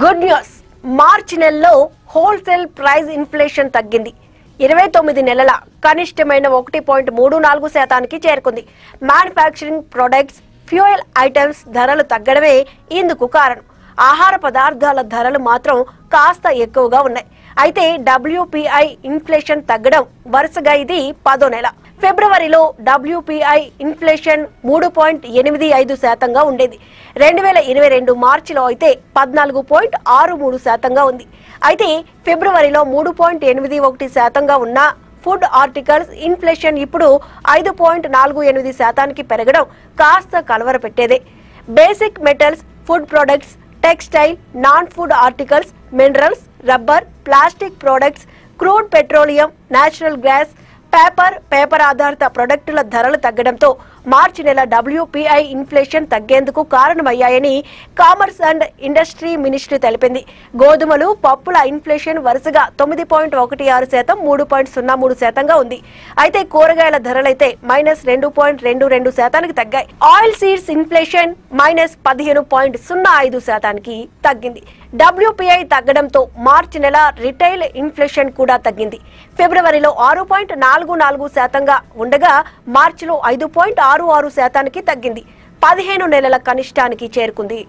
Good news మార్చి నెలలో wholesale price inflation తగ్గింది. ఇరవై తొమ్మిది నెలల కనిష్టమైన ఒకటి పాయింట్ మూడు నాలుగు శాతానికి చేరుకుంది. మ్యానుఫ్యాక్చరింగ్ ప్రొడక్ట్స్ ఫ్యూయల్ ఐటమ్స్ ధరలు తగ్గడమే ఇందుకు కారణం. ఆహార పదార్థాల ధరలు మాత్రం కాస్త ఎక్కువగా ఉన్నాయి. అయితే డబ్ల్యూపీఐ ఇన్ఫ్లేషన్ తగ్గడం వరుసగా ఇది పదో నెల. ఫిబ్రవరిలో డబ్ల్యూపీఐ ఇన్ఫ్లేషన్ మూడు పాయింట్ ఎనిమిది ఐదు శాతంగా ఉండేది. రెండు వేల ఇరవై రెండు మార్చిలో అయితే పద్నాలుగు పాయింట్ ఆరు మూడు శాతంగా ఉంది. అయితే ఫిబ్రవరిలో మూడు పాయింట్ ఎనిమిది ఒకటి శాతంగా ఉన్న ఫుడ్ ఆర్టికల్స్ ఇన్ఫ్లేషన్ ఇప్పుడు ఐదు పాయింట్ నాలుగు ఎనిమిది శాతానికి పెరగడం కాస్త కలవరపెట్టేదే. Basic metals food products textile non food articles minerals rubber plastic products crude petroleum natural gas paper paper ఆధారిత ప్రొడక్టుల ధరలు తగ్గడంతో మార్చి నెల డబ్ల్యూపీఐ ఇన్ఫ్లేషన్ తగ్గేందుకు కారణమయ్యాయని కామర్స్ అండ్ ఇండస్ట్రీ మినిస్ట్రీ తెలిపింది. గోధుమలు పప్పుల ఇన్ఫ్లేషన్ వరుసగా తొమ్మిది పాయింట్ ఒకటి ఆరు శాతం మూడు పాయింట్ సున్నా మూడు శాతంగా ఉంది. అయితే కూరగాయల ధరలైతే మైనస్ రెండు పాయింట్ రెండు రెండు శాతానికి తగ్గాయి. ఆయిల్ సీడ్స్ ఇన్ఫ్లేషన్ మైనస్ పదిహేను పాయింట్ సున్నా ఐదు శాతానికి తగ్గింది. డబ్ల్యూపీఐ తగ్గడంతో మార్చి నెల రిటైల్ ఇన్ఫ్లేషన్ కూడా తగ్గింది. ఫిబ్రవరిలో ఆరు పాయింట్ నాలుగు నాలుగు నాలుగు శాతంగా ఉండగా మార్చిలో ఐదు పాయింట్ ఆరు ఆరు శాతానికి తగ్గింది. పదిహేను నెలల కనిష్టానికి చేరుకుంది.